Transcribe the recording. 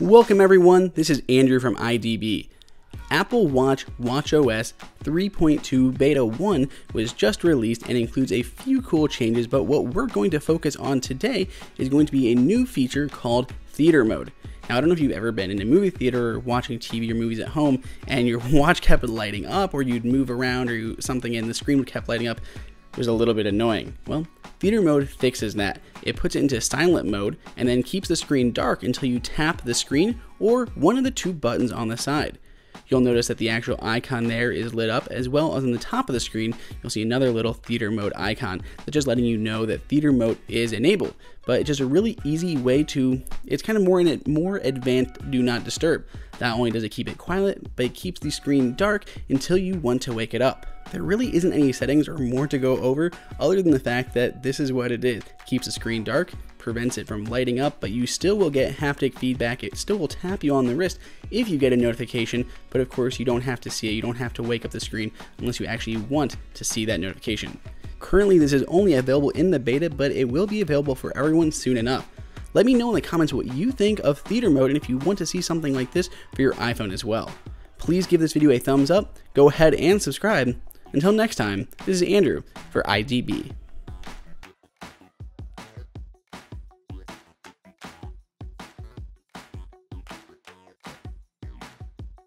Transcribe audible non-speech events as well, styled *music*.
Welcome everyone, this is Andrew from IDB. Apple Watch WatchOS 3.2 Beta 1 was just released and includes a few cool changes, but what we're going to focus on today is going to be a new feature called Theater Mode. Now, I don't know if you've ever been in a movie theater or watching TV or movies at home and your *laughs* watch kept lighting up, or you'd move around or you, something and the screen kept lighting up. It was a little bit annoying. Well, Theater Mode fixes that. It puts it into silent mode and then keeps the screen dark until you tap the screen or one of the two buttons on the side. You'll notice that the actual icon there is lit up as well as on the top of the screen you'll see another little theater mode icon that's just letting you know that theater mode is enabled. But it's just a really easy way to it's kind of more in a more advanced do not disturb not only does it keep it quiet but it keeps the screen dark until you want to wake it up there really isn't any settings or more to go over other than the fact that this is what it is keeps the screen dark prevents it from lighting up, but you still will get haptic feedback. It still will tap you on the wrist if you get a notification, but of course, you don't have to see it. You don't have to wake up the screen unless you actually want to see that notification. Currently, this is only available in the beta, but it will be available for everyone soon enough. Let me know in the comments what you think of theater mode and if you want to see something like this for your iPhone as well. Please give this video a thumbs up, go ahead and subscribe. Until next time, this is Andrew for IDB.